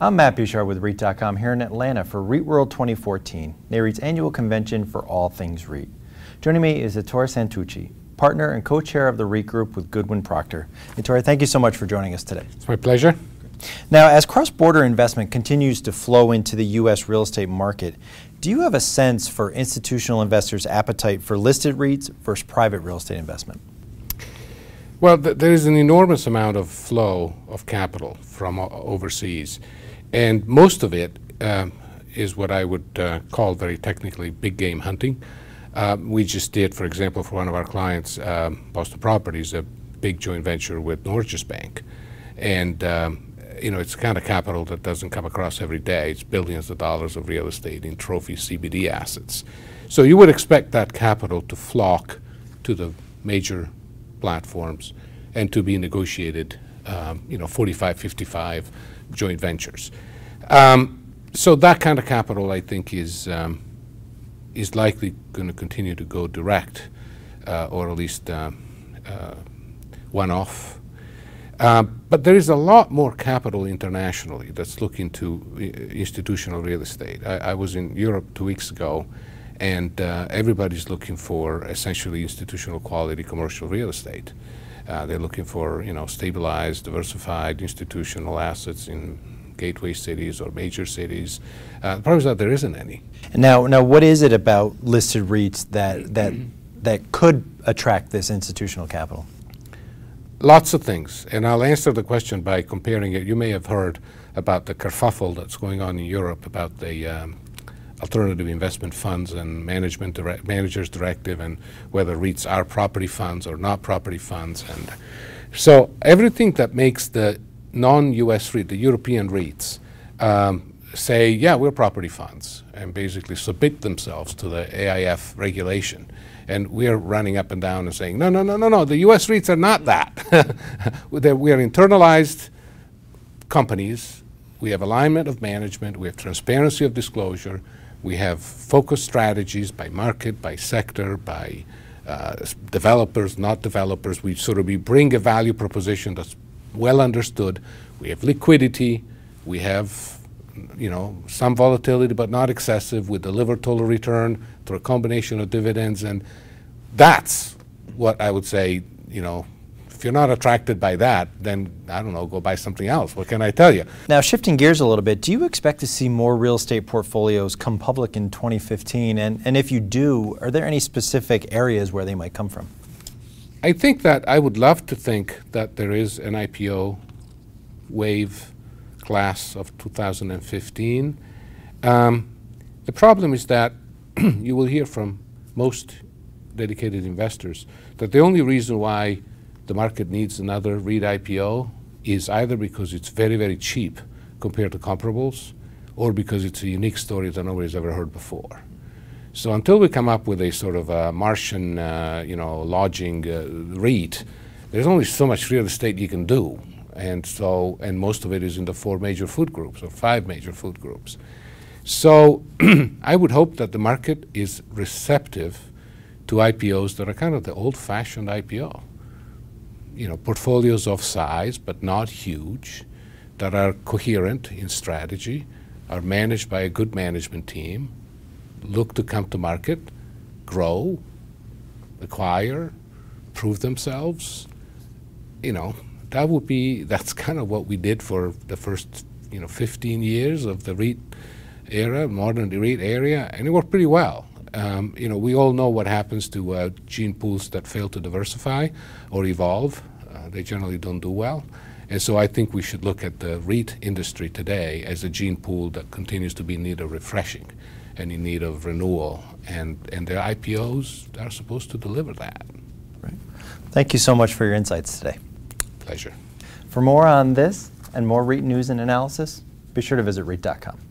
I'm Matt Bouchard with REIT.com here in Atlanta for REIT World 2014, NAREIT's annual convention for all things REIT. Joining me is Ettore Santucci, partner and co-chair of the REIT Group with Goodwin Procter. Ettore, thank you so much for joining us today. It's my pleasure. Now, as cross-border investment continues to flow into the U.S. real estate market, do you have a sense for institutional investors' appetite for listed REITs versus private real estate investment? Well, th there is an enormous amount of flow of capital from overseas. And most of it um, is what I would uh, call very technically big game hunting. Uh, we just did, for example, for one of our clients, um, Boston Properties, a big joint venture with Norges Bank. And, um, you know, it's the kind of capital that doesn't come across every day. It's billions of dollars of real estate in trophy CBD assets. So you would expect that capital to flock to the major platforms and to be negotiated, um, you know, 45, 55 joint ventures. Um, so that kind of capital, I think, is um, is likely going to continue to go direct, uh, or at least uh, uh, one-off. Uh, but there is a lot more capital internationally that's looking to uh, institutional real estate. I, I, was in Europe two weeks ago, and everybody's looking for essentially institutional quality commercial real estate. Uh, they're looking for you know stabilized, diversified institutional assets in gateway cities or major cities. Uh, the problem is that there isn't any. Now, now, what is it about listed REITs that that that could attract this institutional capital? Lots of things, and I'll answer the question by comparing it. You may have heard about the kerfuffle that's going on in Europe about the um, alternative investment funds and management direct, managers directive and whether REITs are property funds or not property funds. And so everything that makes the non-US REIT, the European REITs, um, say, yeah, we're property funds and basically submit themselves to the AIF regulation. And we're running up and down and saying, no, no, no, no, no, the US REITs are not that. we are internalized companies. We have alignment of management. We have transparency of disclosure. We have focused strategies by market, by sector, by uh, developers, not developers. We sort of we bring a value proposition that's well understood. We have liquidity. We have, you know, some volatility, but not excessive. We deliver total return through a combination of dividends, and that's what I would say, you know, if you're not attracted by that, then I don't know, go buy something else. What can I tell you? Now, shifting gears a little bit, do you expect to see more real estate portfolios come public in 2015? And, and if you do, are there any specific areas where they might come from? I think that I would love to think that there is an IPO wave class of 2015. Um, the problem is that you will hear from most dedicated investors that the only reason why the market needs another REIT IPO is either because it's very, very cheap compared to comparables or because it's a unique story that nobody's ever heard before. So until we come up with a sort of a Martian, uh, you know, lodging uh, REIT, there's only so much real estate you can do. And so, and most of it is in the four major food groups or five major food groups. So I would hope that the market is receptive to IPOs that are kind of the old-fashioned IPO you know, portfolios of size but not huge, that are coherent in strategy, are managed by a good management team, look to come to market, grow, acquire, prove themselves. You know, that would be, that's kind of what we did for the first, you know, 15 years of the REIT era, modern REIT area, and it worked pretty well. Um, you know, we all know what happens to uh, gene pools that fail to diversify or evolve. Uh, they generally don't do well. And so I think we should look at the REIT industry today as a gene pool that continues to be in need of refreshing and in need of renewal. And, and their IPOs are supposed to deliver that. Right. Thank you so much for your insights today. Pleasure. For more on this and more REIT news and analysis, be sure to visit REIT.com.